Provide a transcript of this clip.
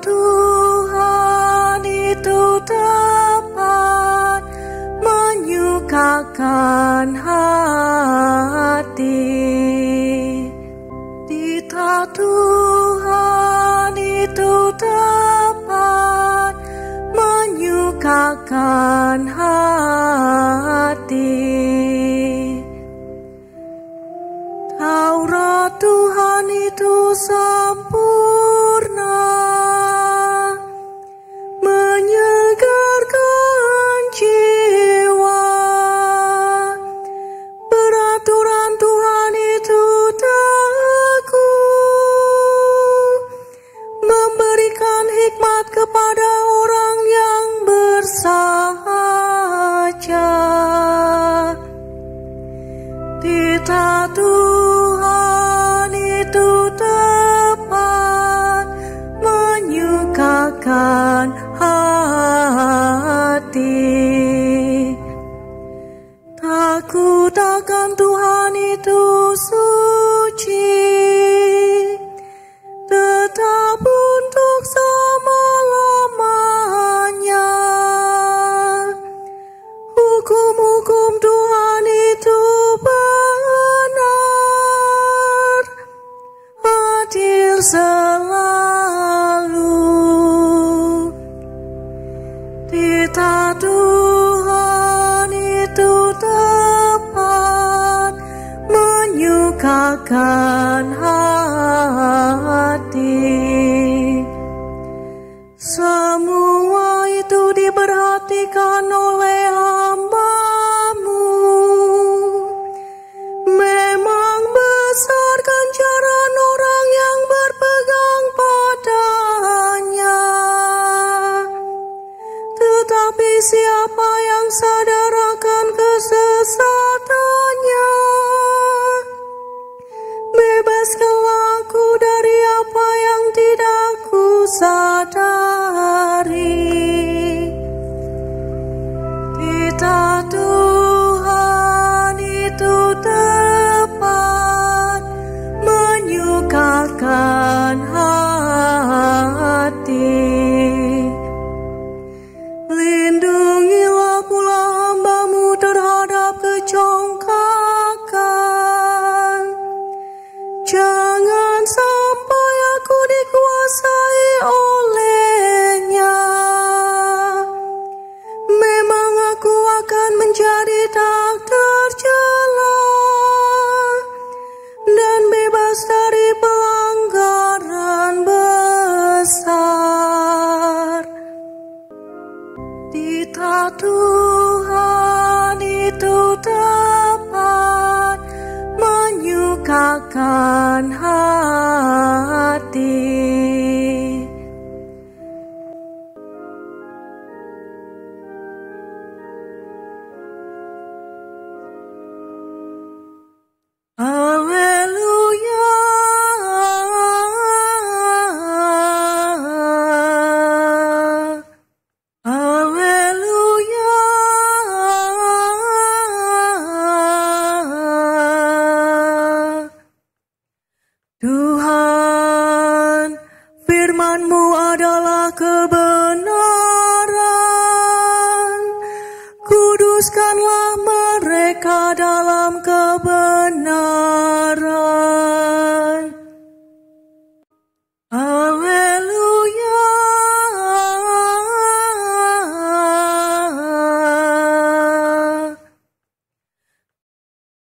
Tuhan itu tepat menyukakan hati. Dita Tuhan itu tepat menyukakan hati. Tita Tuhan itu tepat menyukakan hati. Takut akan Tuhan itu suci, selalu. Tita Tuhan itu tepat menyukakan hati. Kesesatannya, bebaskanlah aku dari apa yang tidak ku sadari. Jangan sampai aku dikuasai olehnya. Memang aku akan menjadi tak tercela dan bebas dari pelanggaran besar. Tita Tuhan itu dapat menyukakan hati. firman-Mu adalah kebenaran. Kuduskanlah mereka dalam.